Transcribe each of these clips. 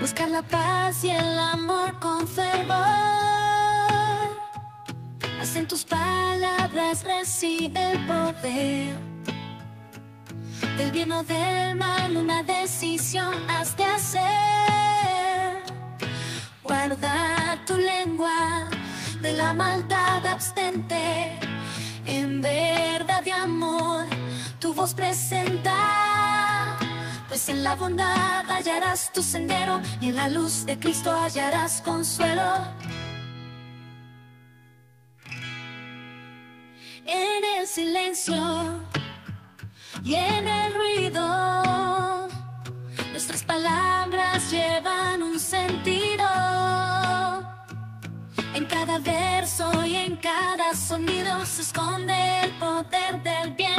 Buscar la paz y el amor con fervor. Haz en tus palabras recibe el poder. Del bien o del mal una decisión has de hacer. Guarda tu lengua de la maldad abstente. En verdad de amor tu voz presenta. Pues en la bondad hallarás tu sendero y en la luz de Cristo hallarás consuelo. En el silencio y en el ruido, nuestras palabras llevan un sentido. En cada verso y en cada sonido se esconde el poder del bien.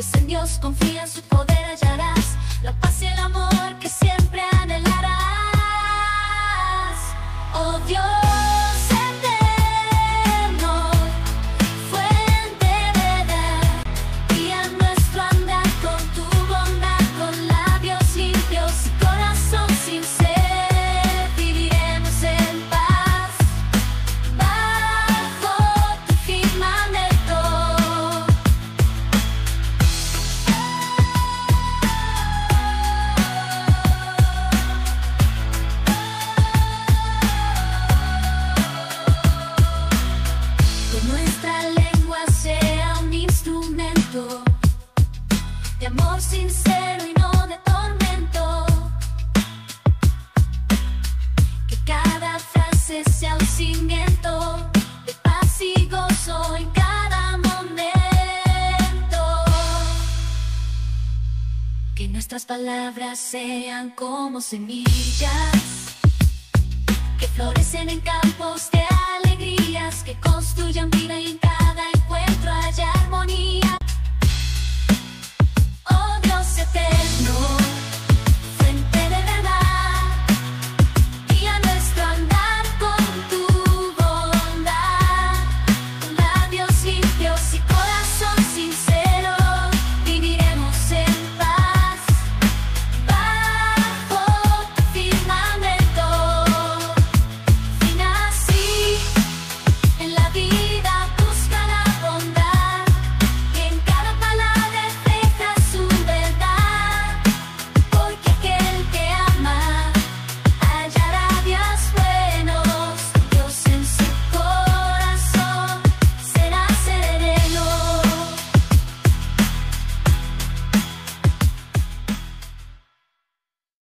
En Dios confía en su poder hallarás la paz y el amor que siempre anhelarás. Oh Dios Nuestra lengua sea un instrumento de amor sincero y no de tormento. Que cada frase sea un cimiento de paz y gozo en cada momento. Que nuestras palabras sean como semillas que florecen en cada